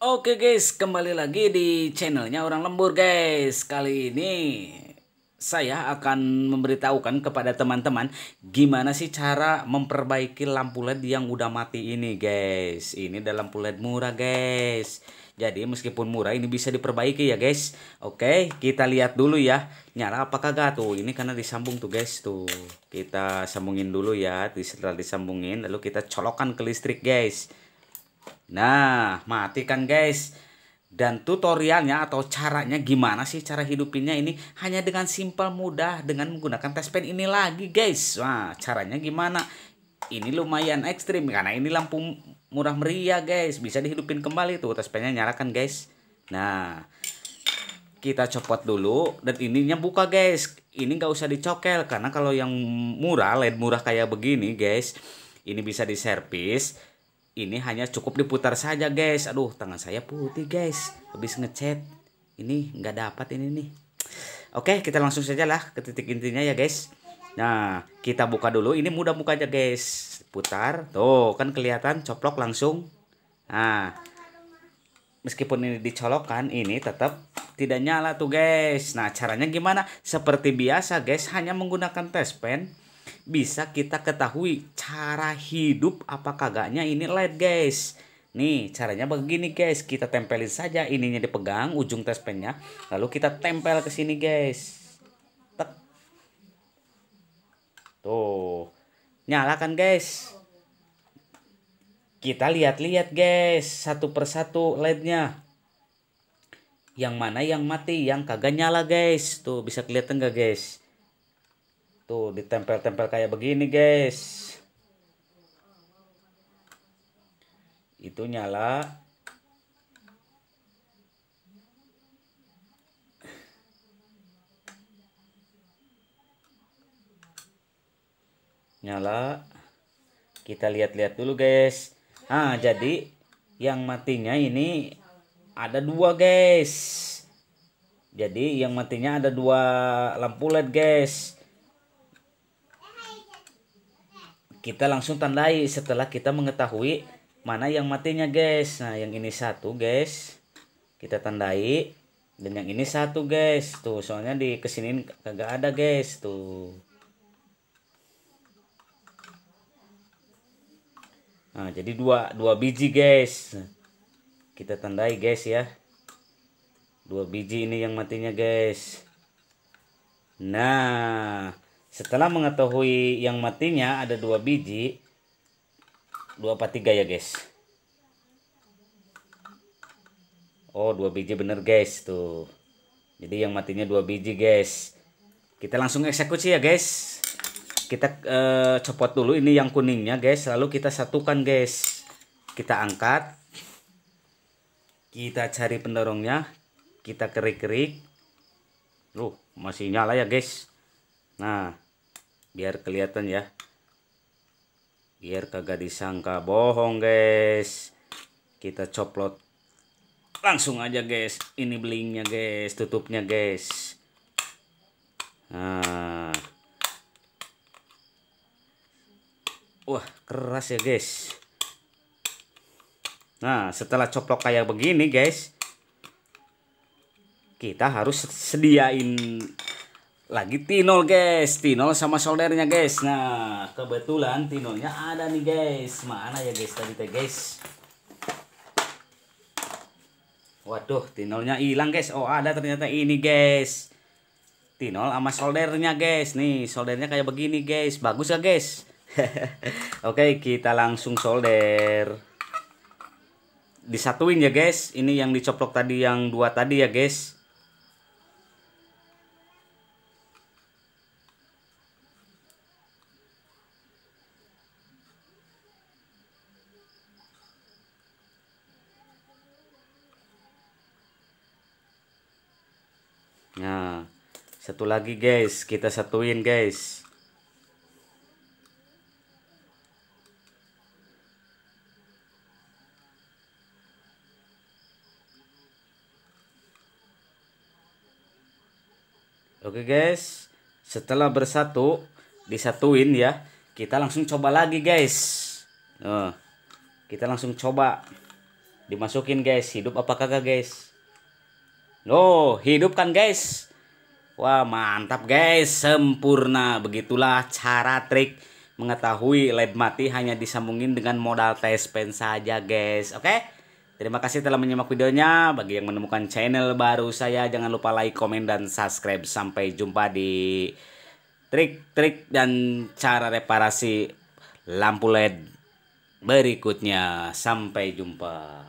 Oke guys, kembali lagi di channelnya Orang Lembur guys. Kali ini saya akan memberitahukan kepada teman-teman gimana sih cara memperbaiki lampu LED yang udah mati ini guys. Ini adalah lampu LED murah guys. Jadi meskipun murah ini bisa diperbaiki ya guys. Oke, kita lihat dulu ya. Nyala apa kagak tuh? Ini karena disambung tuh guys tuh. Kita sambungin dulu ya. Setelah disambungin lalu kita colokkan ke listrik guys. Nah, mati kan guys. Dan tutorialnya atau caranya gimana sih cara hidupinnya ini hanya dengan simpel mudah dengan menggunakan pen ini lagi guys. Wah, caranya gimana? Ini lumayan ekstrim karena ini lampu murah meriah guys. Bisa dihidupin kembali tuh pennya nyalakan guys. Nah, kita copot dulu dan ininya buka guys. Ini nggak usah dicokel karena kalau yang murah LED murah kayak begini guys, ini bisa diservis ini hanya cukup diputar saja guys. Aduh tangan saya putih guys. Habis ngecat ini nggak dapat ini nih. Oke kita langsung saja lah ke titik intinya ya guys. Nah kita buka dulu. Ini mudah buka aja guys. Putar. Tuh kan kelihatan coplok langsung. Nah meskipun ini dicolokkan ini tetap tidak nyala tuh guys. Nah caranya gimana? Seperti biasa guys hanya menggunakan pen bisa kita ketahui cara hidup apa kagaknya ini LED guys. Nih caranya begini guys, kita tempelin saja ininya dipegang ujung pennya, lalu kita tempel ke sini guys. Tek. Tuh, nyala kan guys. Kita lihat-lihat guys, satu persatu LED-nya. Yang mana yang mati, yang kagak nyala guys. Tuh bisa kelihatan gak guys? Tuh ditempel-tempel kayak begini guys. Itu nyala. Nyala. Kita lihat-lihat dulu guys. Nah jadi yang matinya ini ada dua guys. Jadi yang matinya ada dua lampu LED guys kita langsung tandai setelah kita mengetahui mana yang matinya guys. Nah yang ini satu guys. Kita tandai. Dan yang ini satu guys. Tuh soalnya di ke sini kagak ada guys. Tuh. Nah jadi dua dua biji guys. Kita tandai guys ya. Dua biji ini yang matinya guys. Nah setelah mengetahui yang matinya ada dua biji, dua apa tiga ya guys? Oh dua biji bener guys tuh. Jadi yang matinya dua biji guys. Kita langsung eksekusi ya guys. Kita uh, copot dulu ini yang kuningnya guys. Lalu kita satukan guys. Kita angkat. Kita cari pendorongnya. Kita kerik-kerik. Loh masih nyala ya guys. Nah, biar kelihatan ya. Biar kagak disangka bohong, guys. Kita coplot langsung aja, guys. Ini belingnya, guys. Tutupnya, guys. Nah. Wah, keras ya, guys. Nah, setelah coplok kayak begini, guys, kita harus sediain lagi tinol guys. Tinol sama soldernya guys. Nah kebetulan tinolnya ada nih guys. Mana ya guys? Tadi teh guys. Waduh tinolnya hilang guys. Oh ada ternyata ini guys. Tinol sama soldernya guys. Nih soldernya kayak begini guys. Bagus ya guys? Oke kita langsung solder. Disatuin ya guys. Ini yang dicoplok tadi yang dua tadi ya guys Nah, satu lagi guys, kita satuin guys. Oke guys, setelah bersatu, disatuin ya, kita langsung coba lagi guys. Nah, kita langsung coba. dimasukin guys hidup apa kagak guys Oh hidup kan guys Wah mantap guys sempurna begitulah cara trik mengetahui LED mati hanya disambungin dengan modal tes pen saja guys oke Terima kasih telah menyimak videonya. Bagi yang menemukan channel baru saya, jangan lupa like, komen, dan subscribe. Sampai jumpa di trik-trik dan cara reparasi lampu LED berikutnya. Sampai jumpa.